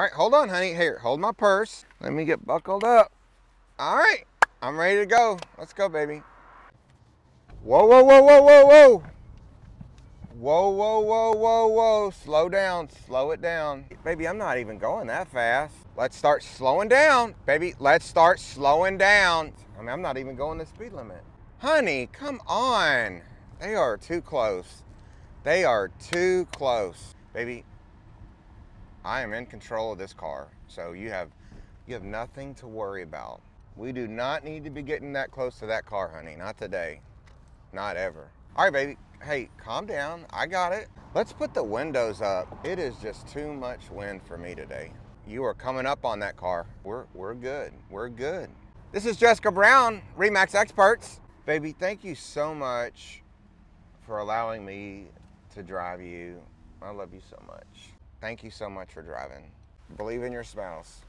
All right, hold on, honey. Here, hold my purse. Let me get buckled up. All right, I'm ready to go. Let's go, baby. Whoa, whoa, whoa, whoa, whoa, whoa. Whoa, whoa, whoa, whoa, whoa. Slow down, slow it down. Baby, I'm not even going that fast. Let's start slowing down. Baby, let's start slowing down. I mean, I'm not even going the speed limit. Honey, come on. They are too close. They are too close. Baby, I am in control of this car. So you have you have nothing to worry about. We do not need to be getting that close to that car, honey. Not today. Not ever. All right, baby. Hey, calm down. I got it. Let's put the windows up. It is just too much wind for me today. You are coming up on that car. We're, we're good. We're good. This is Jessica Brown, Remax Experts. Baby, thank you so much for allowing me to drive you. I love you so much. Thank you so much for driving. Believe in your spouse.